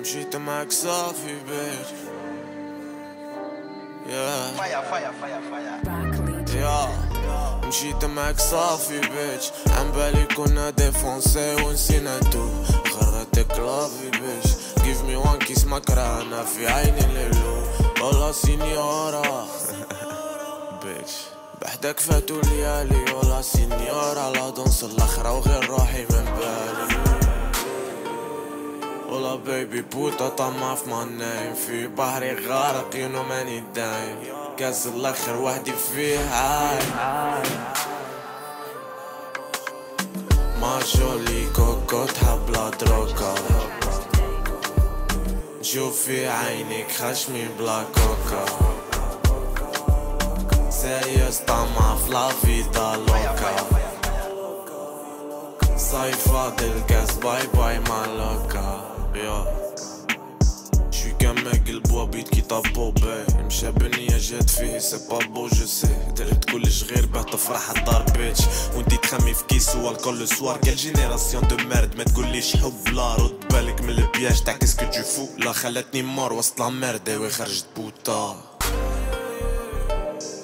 مشيت معك صافي بيت يا fire. يا مشيت معك صافي بيتش عن بالي كنا ديفونسي ونسينا تو غرتك لافي بيتش جيف مي وان كيس مكرهنا في عيني الليلو والله سينيورا بيتش بحدك فاتوا ليالي والله سينيورا لا دونس الاخرى وغير روحي من والله baby puta طمع في نايم في بحري غارق ينو ماني دايم كاس الآخر وحدي فيه عايم ma jolie coco تحب la droga نشوف في عينك خشمي بلا coca sérieux طمع في la vida loca فاضل كاس باي باي ما لوكا يا. شوي كان قلب وبيت كي طابو باي مشى بنية جات فيه سي با بو جو سي درت كلش غير باه تفرح الدار بيتش وانتي تخمي في كيس والكل لو سوار كال جينيراسيون دو ميرد ما تقوليش حب لا رد بالك من البياج. تاع كيسكو تو فو. لا خلتني مور وسط لا ميرد وي خرجت بوتا.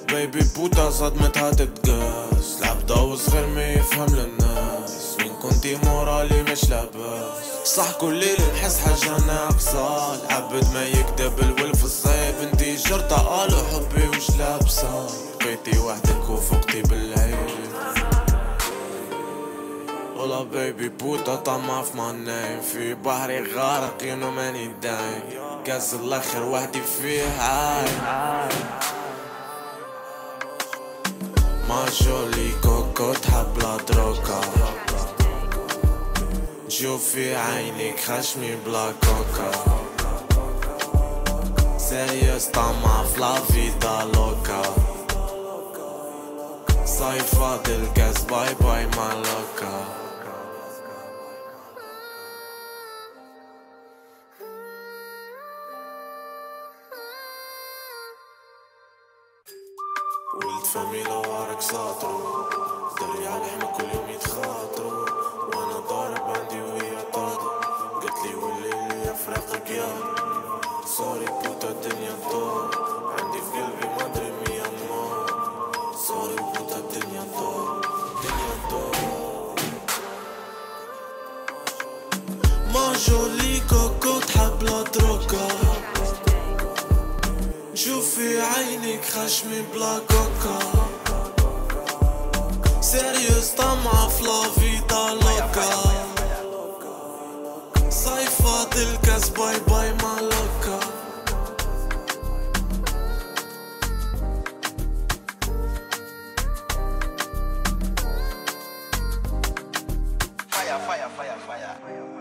بيبي بوتا صدمتها تتقاس. العبدة وصغير ما يفهم للناس. كنتي مورالي مش لاباس. صح كل ليل نحس حاجة ناقصة. العبد ما يكذب الولف الصيب. انتي جرطة قالوا حبي وش لابسة. بقيتي وحدك وفقتي بالعيد والله بيبي بوتا طمع في نايم. في بحري غارق ينو ماني دايم. كاس الأخر وحدي فيه عايم ma jolie coco تحب la droga نشوف في عينك خشمي بلا coca sérieux طمع في la vida loca صيف فاضل كاس bye bye ma loca ولد فاميلا وعرك ساطرو دري على لحمة كل يوم يتخاطرو وأنا ضارب ما كوكو تحب لا تروكا شوفي عينك خشمي بلا coca sérieux طمعة ف la vida loca صيفة الكاس bye bye ma loca Fire, fire, fire, fire.